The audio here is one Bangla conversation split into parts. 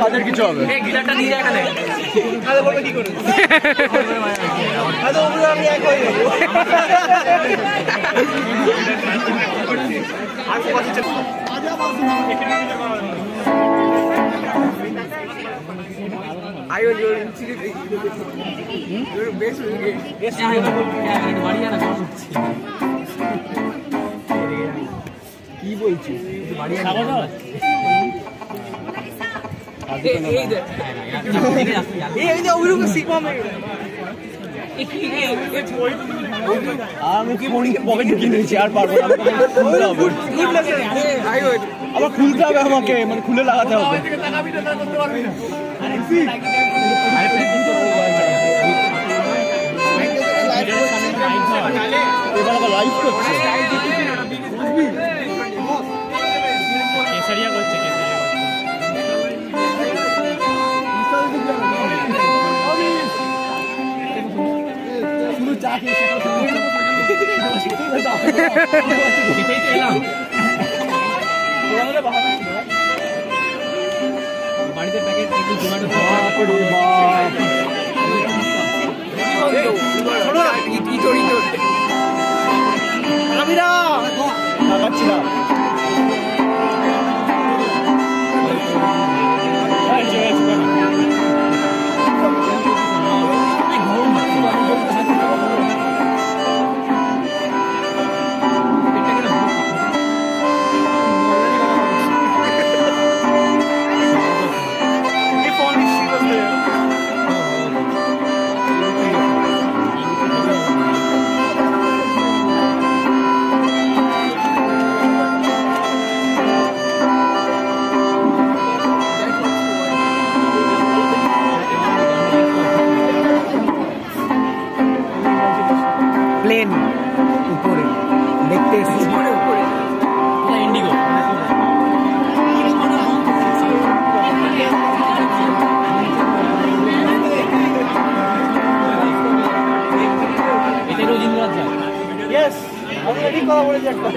কাদের কিছু হবে গিটারটা নিয়ে যায় এখানে বাড়ি জানা কি বলছিস এই দেখ এই যে ওইরকম সিগমা মে আমি কি মনি পকেট ঢুকিয়ে নিয়েছি আর আই ওই আবার খুলতে হবে আমাকে মানে খুলে লাগাতে হবে এবার আবার লাইভ করছে বাড়িতে প্যাকেট একটু জোগাড় ইটোর ইটোর আমিরা প্লেন উপরে দেখতে উপরে উপরে। ইন্ডিগো এটা রবীন্দ্রনাথ যায় ইয়েস আমি রেডি বলেছি একটা।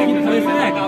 এই